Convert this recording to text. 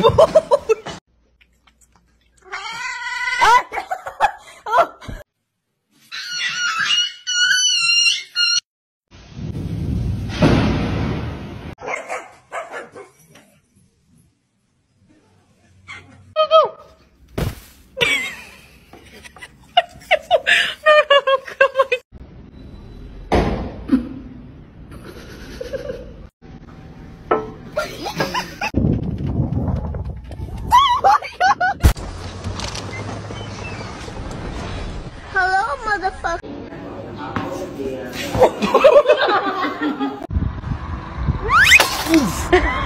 もう! Hello, motherfucker. Oh,